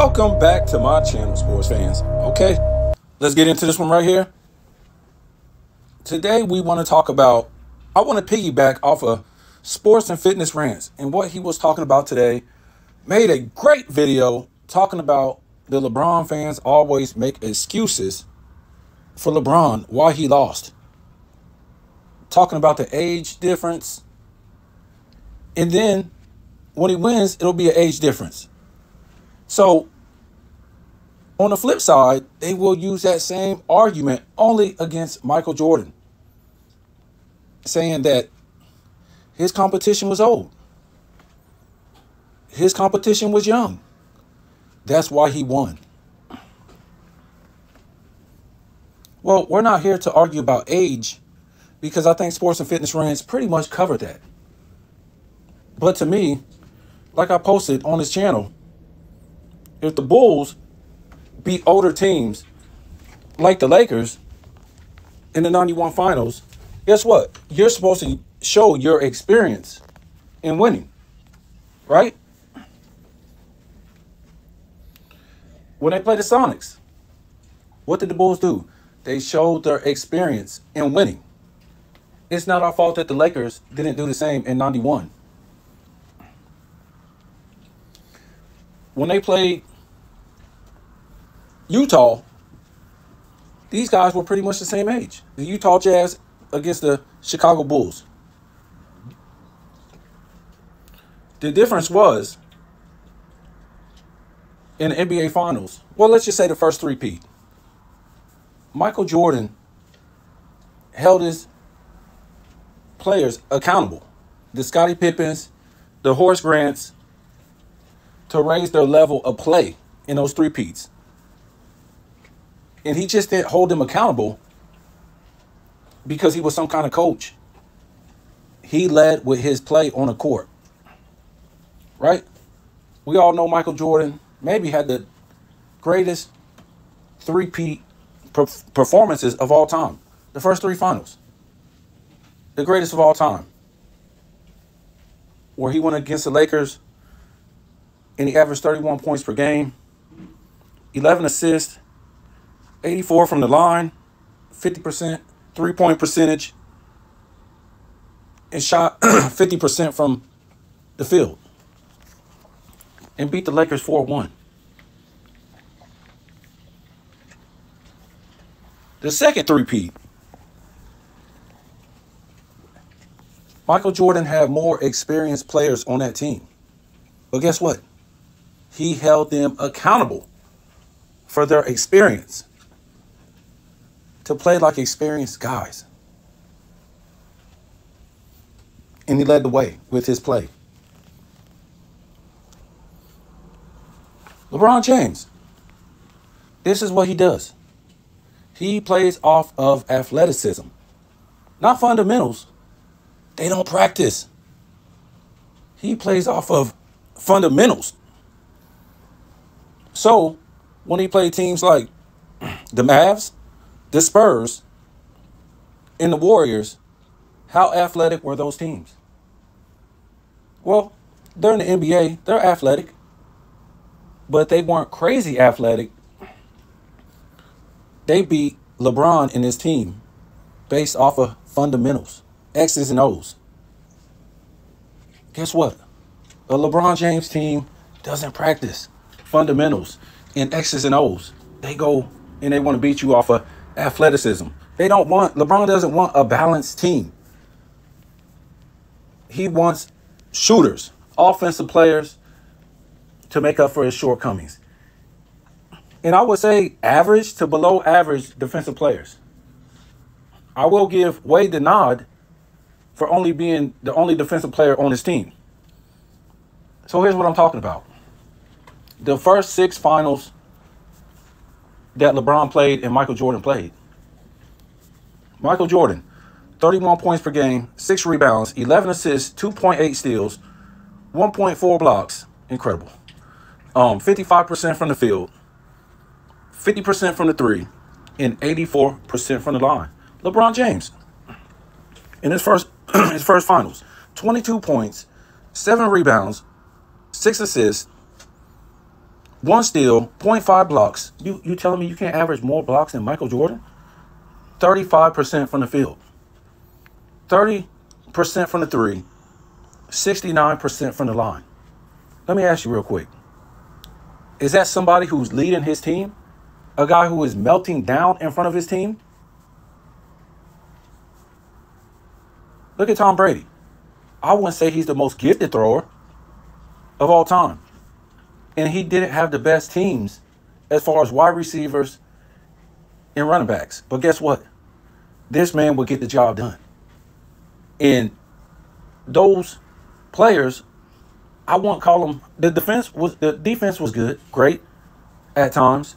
Welcome back to my channel, sports fans. Okay, let's get into this one right here. Today, we want to talk about, I want to piggyback off of Sports and Fitness Rants and what he was talking about today. Made a great video talking about the LeBron fans always make excuses for LeBron why he lost. Talking about the age difference. And then when he wins, it'll be an age difference. So on the flip side, they will use that same argument only against Michael Jordan, saying that his competition was old. His competition was young. That's why he won. Well, we're not here to argue about age because I think sports and fitness rants pretty much cover that. But to me, like I posted on this channel, if the Bulls beat older teams like the Lakers in the 91 finals, guess what? You're supposed to show your experience in winning, right? When they played the Sonics, what did the Bulls do? They showed their experience in winning. It's not our fault that the Lakers didn't do the same in 91. When they played Utah, these guys were pretty much the same age. The Utah Jazz against the Chicago Bulls. The difference was in the NBA Finals. Well, let's just say the first three-peat. Michael Jordan held his players accountable. The Scottie Pippens, the Horace Grants, to raise their level of play in those three-peats. And he just didn't hold them accountable because he was some kind of coach. He led with his play on the court. Right? We all know Michael Jordan maybe had the greatest three-peat performances of all time. The first three finals. The greatest of all time. Where he went against the Lakers and he averaged 31 points per game, 11 assists, 84 from the line, 50% three point percentage, and shot 50% from the field. And beat the Lakers 4 1. The second three-peat. Michael Jordan had more experienced players on that team. But guess what? He held them accountable for their experience to play like experienced guys. And he led the way with his play. LeBron James, this is what he does. He plays off of athleticism, not fundamentals. They don't practice. He plays off of fundamentals. So, when he played teams like the Mavs, the Spurs, and the Warriors, how athletic were those teams? Well, they're in the NBA, they're athletic, but they weren't crazy athletic. They beat LeBron and his team based off of fundamentals, X's and O's. Guess what? A LeBron James team doesn't practice fundamentals and X's and O's. They go and they want to beat you off of athleticism. They don't want, LeBron doesn't want a balanced team. He wants shooters, offensive players to make up for his shortcomings. And I would say average to below average defensive players. I will give Wade the nod for only being the only defensive player on his team. So here's what I'm talking about. The first six finals that LeBron played and Michael Jordan played. Michael Jordan, 31 points per game, 6 rebounds, 11 assists, 2.8 steals, 1.4 blocks. Incredible. Um, 55% from the field, 50% from the three, and 84% from the line. LeBron James, in his first his first finals, 22 points, 7 rebounds, 6 assists, one steal, 0.5 blocks. You you telling me you can't average more blocks than Michael Jordan? 35% from the field. 30% from the three, 69% from the line. Let me ask you real quick. Is that somebody who's leading his team? A guy who is melting down in front of his team? Look at Tom Brady. I wouldn't say he's the most gifted thrower of all time. And he didn't have the best teams as far as wide receivers and running backs. But guess what? This man will get the job done. And those players, I won't call them the defense was the defense was good, great at times.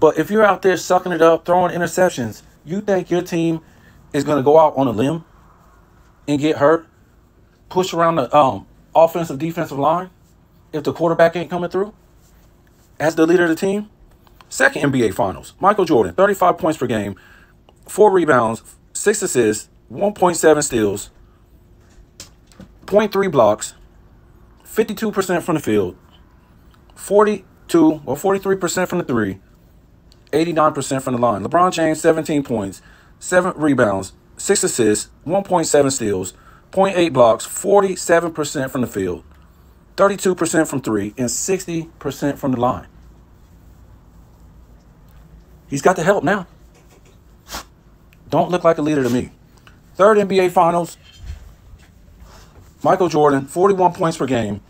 But if you're out there sucking it up, throwing interceptions, you think your team is going to go out on a limb and get hurt, push around the um, offensive defensive line if the quarterback ain't coming through as the leader of the team? Second NBA Finals, Michael Jordan, 35 points per game, four rebounds, six assists, 1.7 steals, 0.3 blocks, 52% from the field, 42 or 43% from the three, 89% from the line. LeBron James, 17 points, 7 rebounds, 6 assists, 1.7 steals, 0.8 blocks, 47% from the field, 32% from three, and 60% from the line. He's got the help now. Don't look like a leader to me. Third NBA Finals, Michael Jordan, 41 points per game,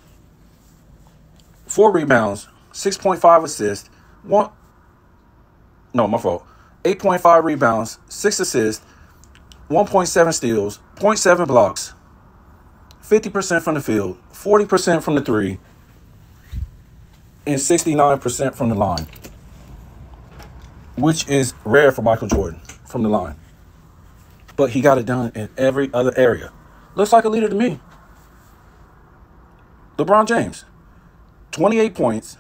four rebounds, 6.5 assists, one, no, my fault, 8.5 rebounds, six assists, 1.7 steals, 0.7 blocks, 50% from the field, 40% from the three, and 69% from the line, which is rare for Michael Jordan from the line but he got it done in every other area. Looks like a leader to me. LeBron James, 28 points,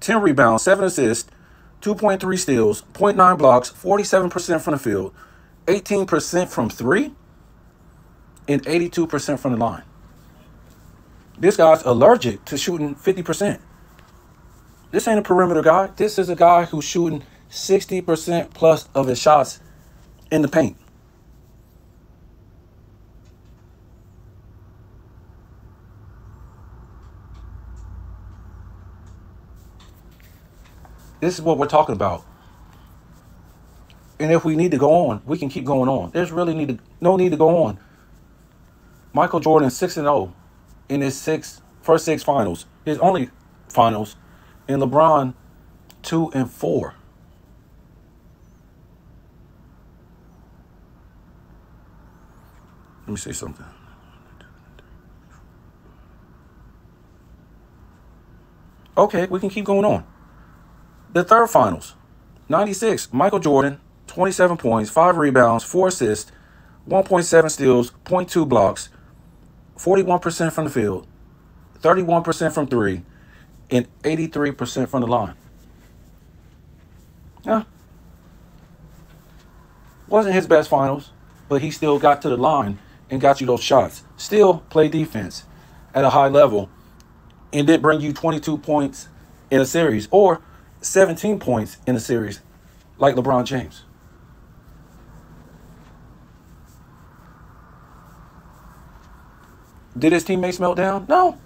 10 rebounds, 7 assists, 2.3 steals, 0.9 blocks, 47% from the field, 18% from three, and 82% from the line. This guy's allergic to shooting 50%. This ain't a perimeter guy. This is a guy who's shooting 60% plus of his shots in the paint. This is what we're talking about. And if we need to go on, we can keep going on. There's really need to, no need to go on. Michael Jordan 6 and 0 in his six first six finals. His only finals. And LeBron 2 and 4. Let me say something. Okay, we can keep going on. The third finals, 96, Michael Jordan, 27 points, 5 rebounds, 4 assists, 1.7 steals, 0.2 blocks, 41% from the field, 31% from 3, and 83% from the line. Yeah. Wasn't his best finals, but he still got to the line and got you those shots. Still play defense at a high level and did bring you 22 points in a series or 17 points in a series like LeBron James. Did his teammates melt down? No.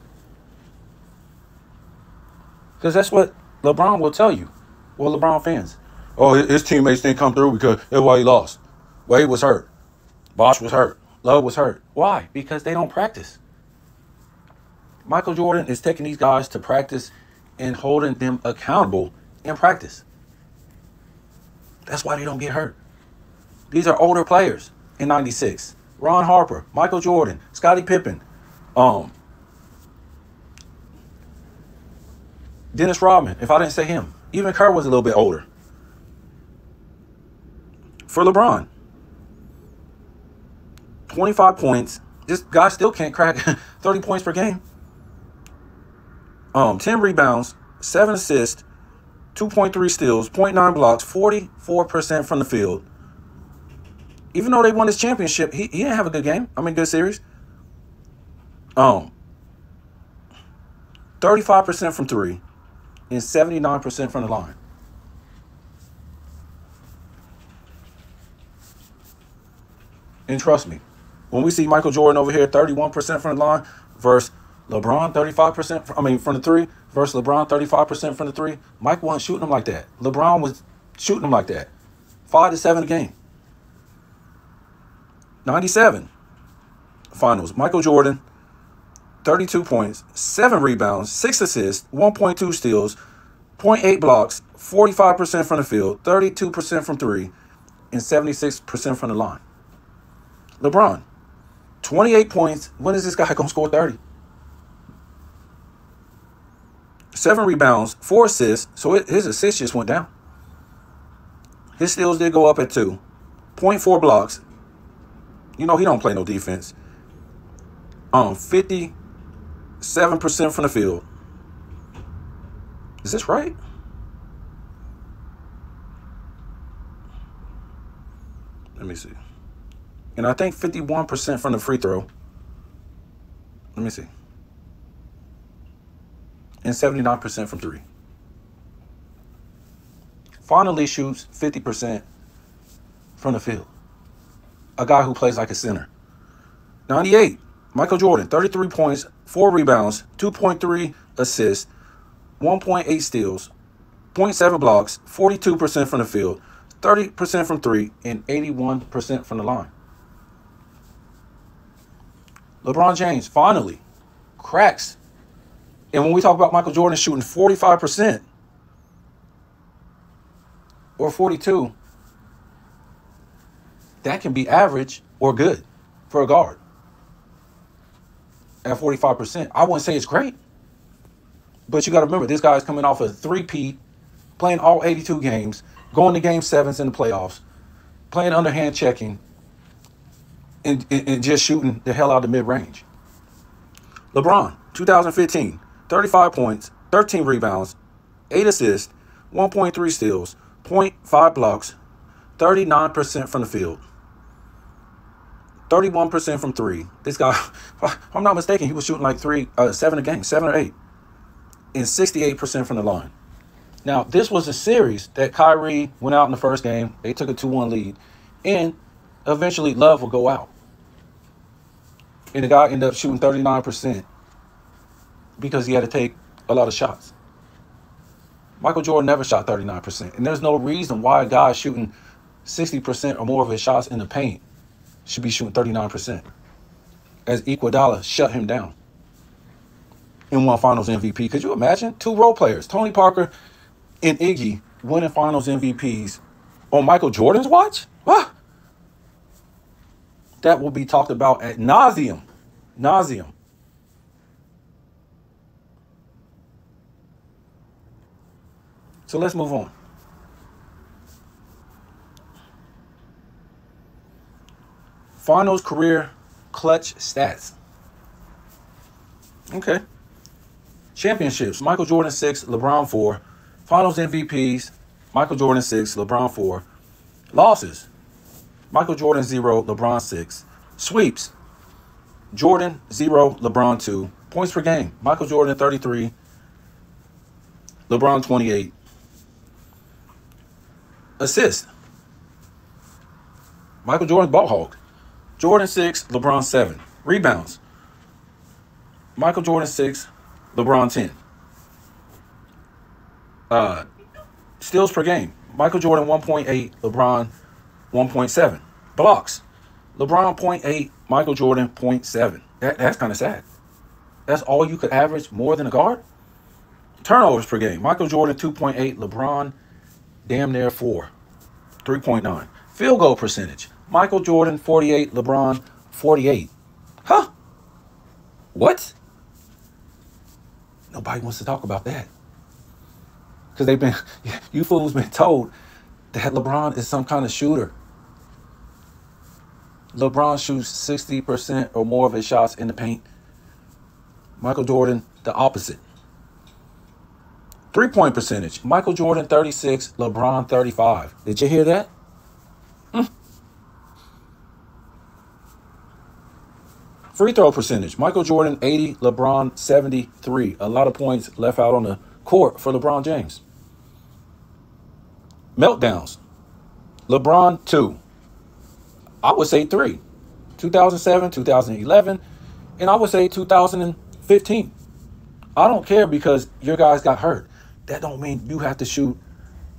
Because that's what LeBron will tell you. Well, LeBron fans. Oh, his teammates didn't come through because that's why he lost. Wade was hurt. Bosh was hurt. Love was hurt. Why? Because they don't practice. Michael Jordan is taking these guys to practice and holding them accountable in practice. That's why they don't get hurt. These are older players in 96. Ron Harper, Michael Jordan, Scottie Pippen, um, Dennis Rodman, if I didn't say him. Even Kerr was a little bit older. For LeBron, 25 points. This guy still can't crack 30 points per game. Um, 10 rebounds, 7 assists, 2.3 steals, 0.9 blocks, 44% from the field. Even though they won this championship, he, he didn't have a good game. I mean, good series. Um, 35% from three, and 79% from the line. And trust me, when we see Michael Jordan over here, 31% from the line versus LeBron, 35%, I mean, from the three versus LeBron, 35% from the three, Mike wasn't shooting them like that. LeBron was shooting them like that. Five to seven a game. 97 finals. Michael Jordan, 32 points, 7 rebounds, 6 assists, 1.2 steals, 0.8 blocks, 45% from the field, 32% from three, and 76% from the line. LeBron, 28 points. When is this guy going to score 30? Seven rebounds, four assists. So it, his assists just went down. His steals did go up at two. 0.4 blocks. You know, he don't play no defense. Um, 57% from the field. Is this right? Let me see. And I think 51% from the free throw. Let me see. And 79% from three. Finally shoots 50% from the field. A guy who plays like a center. 98. Michael Jordan, 33 points, 4 rebounds, 2.3 assists, 1.8 steals, 0.7 blocks, 42% from the field, 30% from three, and 81% from the line. LeBron James finally cracks. And when we talk about Michael Jordan shooting 45% or 42, that can be average or good for a guard at 45%. I wouldn't say it's great. But you got to remember, this guy's coming off a three-peat, playing all 82 games, going to game sevens in the playoffs, playing underhand checking, and, and, and just shooting the hell out of the mid-range. LeBron, 2015, 35 points, 13 rebounds, 8 assists, 1.3 steals, 0.5 blocks, 39% from the field, 31% from three. This guy, I'm not mistaken, he was shooting like three, uh, seven a game, seven or eight, and 68% from the line. Now, this was a series that Kyrie went out in the first game. They took a 2 1 lead, and eventually Love will go out and the guy ended up shooting 39% because he had to take a lot of shots. Michael Jordan never shot 39%. And there's no reason why a guy shooting 60% or more of his shots in the paint should be shooting 39%. As Iguodala shut him down and won finals MVP. Could you imagine? Two role players, Tony Parker and Iggy, winning finals MVPs on Michael Jordan's watch? What? that will be talked about at nauseam. Nauseam. So let's move on. Finals career clutch stats. Okay. Championships. Michael Jordan 6, LeBron 4. Finals MVPs. Michael Jordan 6, LeBron 4. Losses. Michael Jordan 0, LeBron 6. Sweeps. Jordan 0, LeBron 2. Points per game. Michael Jordan 33. LeBron 28. Assist. Michael Jordan ball hog. Jordan 6, LeBron 7. Rebounds. Michael Jordan 6, LeBron 10. Uh, steals per game. Michael Jordan 1.8, LeBron 1.7. Blocks. LeBron 0.8, Michael Jordan 0.7. That, that's kind of sad. That's all you could average more than a guard? Turnovers per game. Michael Jordan 2.8, LeBron damn near 4. 3.9. Field goal percentage. Michael Jordan 48, LeBron 48. Huh? What? Nobody wants to talk about that. Because they've been, you fools been told that LeBron is some kind of shooter. LeBron shoots 60% or more of his shots in the paint. Michael Jordan, the opposite. Three point percentage. Michael Jordan 36, LeBron 35. Did you hear that? Free throw percentage. Michael Jordan 80, LeBron 73. A lot of points left out on the court for LeBron James. Meltdowns. LeBron, two. I would say three. 2007, 2011, and I would say 2015. I don't care because your guys got hurt. That don't mean you have to shoot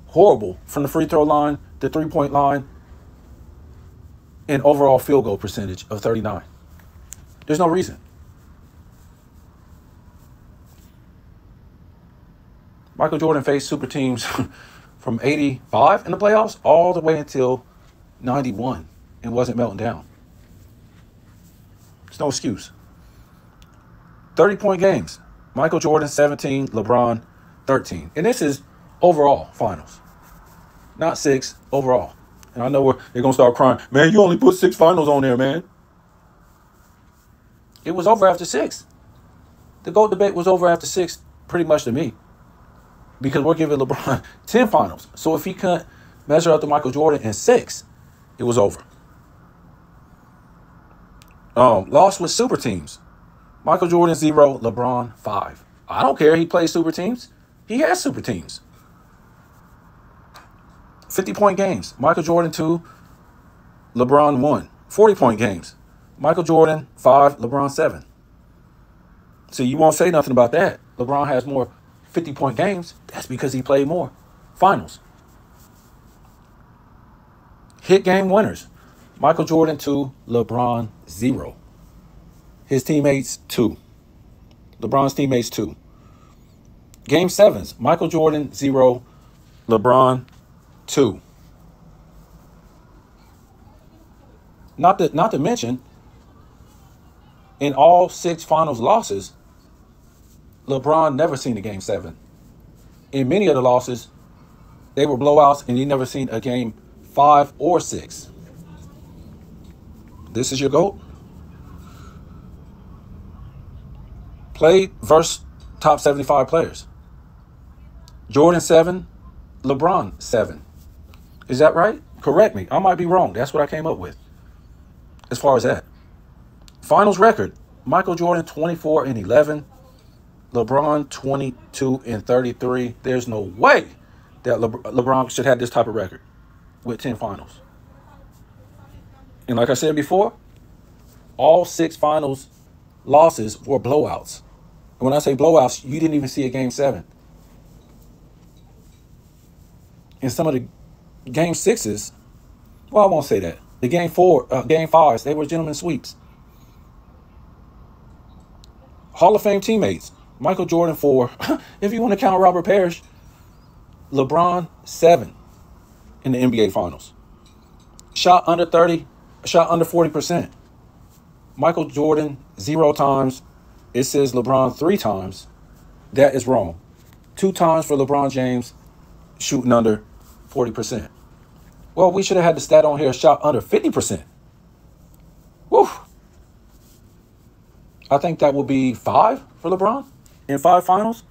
horrible from the free throw line, the three point line, and overall field goal percentage of 39. There's no reason. Michael Jordan faced super teams from 85 in the playoffs all the way until 91 and wasn't melting down. It's no excuse. 30 point games. Michael Jordan 17, LeBron 13. And this is overall finals. Not six, overall. And I know we're, they're going to start crying. Man, you only put six finals on there, man. It was over after six. The GOAT debate was over after six, pretty much to me. Because we're giving LeBron 10 finals. So if he couldn't measure up to Michael Jordan in six, it was over. Um, lost with super teams. Michael Jordan zero, LeBron five. I don't care. He plays super teams. He has super teams. 50 point games. Michael Jordan two, LeBron one. 40 point games. Michael Jordan five, LeBron seven. So you won't say nothing about that. LeBron has more 50 point games. That's because he played more. Finals. Hit game winners. Michael Jordan, two. LeBron, zero. His teammates, two. LeBron's teammates, two. Game sevens. Michael Jordan, zero. LeBron, two. Not to, not to mention, in all six finals losses, LeBron never seen a game seven. In many of the losses, they were blowouts, and he never seen a game five or six. This is your GOAT. Played versus top 75 players. Jordan 7, LeBron 7. Is that right? Correct me. I might be wrong. That's what I came up with. As far as that. Finals record Michael Jordan 24 and 11. LeBron 22 and 33. There's no way that Le- LeBron should have this type of record with 10 finals. And like I said before, all six finals losses were blowouts. And when I say blowouts, you didn't even see a game seven. And some of the game sixes, well, I won't say that. The game four, uh, game fives, they were gentlemen sweeps. Hall of Fame teammates, Michael Jordan four, if you want to count Robert Parish, LeBron seven in the NBA Finals. Shot under 30, shot under 40%. Michael Jordan, zero times. It says LeBron three times. That is wrong. Two times for LeBron James, shooting under 40%. Well, we should have had the stat on here, shot under 50%. Woo! I think that will be five for LeBron in five finals.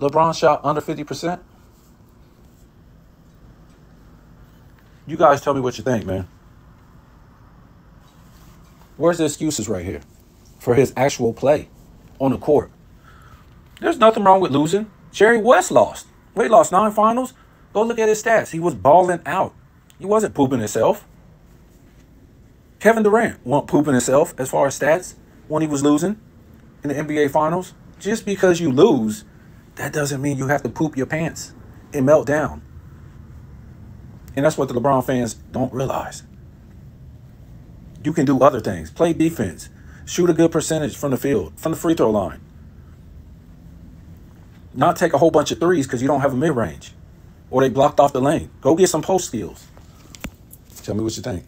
LeBron shot under 50%. You guys tell me what you think, man. Where's the excuses right here for his actual play on the court? There's nothing wrong with losing. Jerry West lost. He lost nine finals. Go look at his stats. He was balling out. He wasn't pooping himself. Kevin Durant wasn't pooping himself as far as stats when he was losing in the NBA Finals. Just because you lose, that doesn't mean you have to poop your pants and melt down. And that's what the LeBron fans don't realize. You can do other things. Play defense. Shoot a good percentage from the field, from the free throw line. Not take a whole bunch of threes because you don't have a mid range or they blocked off the lane. Go get some post skills. Tell me what you think.